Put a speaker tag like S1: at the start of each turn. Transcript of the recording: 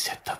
S1: said the